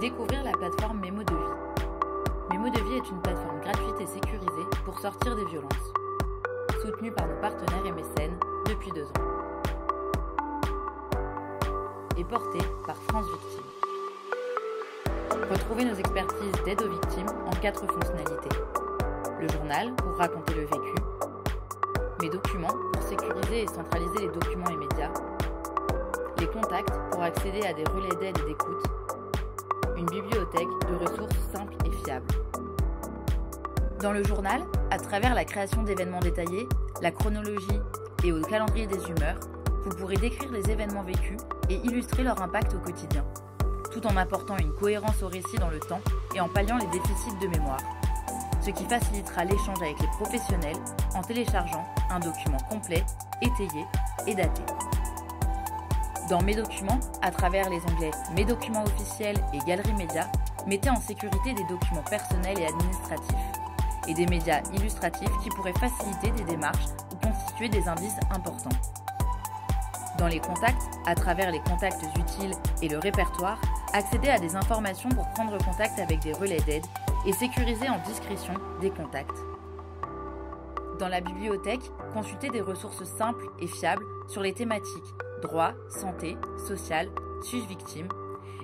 Découvrir la plateforme Mémo de Vie. Mémo de Vie est une plateforme gratuite et sécurisée pour sortir des violences. Soutenue par nos partenaires et mécènes depuis deux ans. Et portée par France Victime. Retrouvez nos expertises d'aide aux victimes en quatre fonctionnalités. Le journal pour raconter le vécu. Mes documents pour sécuriser et centraliser les documents et médias. Les contacts pour accéder à des relais d'aide et d'écoute bibliothèque de ressources simples et fiables. Dans le journal, à travers la création d'événements détaillés, la chronologie et au calendrier des humeurs, vous pourrez décrire les événements vécus et illustrer leur impact au quotidien, tout en apportant une cohérence au récit dans le temps et en palliant les déficits de mémoire, ce qui facilitera l'échange avec les professionnels en téléchargeant un document complet, étayé et daté. Dans Mes documents, à travers les onglets Mes documents officiels et Galerie Média, mettez en sécurité des documents personnels et administratifs et des médias illustratifs qui pourraient faciliter des démarches ou constituer des indices importants. Dans les contacts, à travers les contacts utiles et le répertoire, accédez à des informations pour prendre contact avec des relais d'aide et sécuriser en discrétion des contacts. Dans la bibliothèque, consultez des ressources simples et fiables sur les thématiques droit, santé, social, suis victime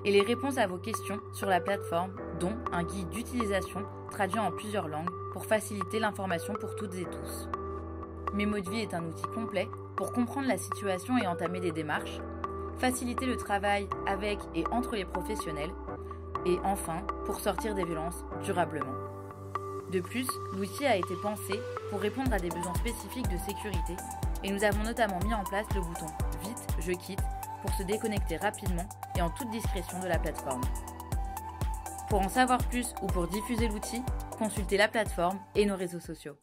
et les réponses à vos questions sur la plateforme, dont un guide d'utilisation traduit en plusieurs langues pour faciliter l'information pour toutes et tous. Mémo de vie est un outil complet pour comprendre la situation et entamer des démarches, faciliter le travail avec et entre les professionnels, et enfin pour sortir des violences durablement. De plus, l'outil a été pensé pour répondre à des besoins spécifiques de sécurité et nous avons notamment mis en place le bouton Vite, je quitte pour se déconnecter rapidement et en toute discrétion de la plateforme. Pour en savoir plus ou pour diffuser l'outil, consultez la plateforme et nos réseaux sociaux.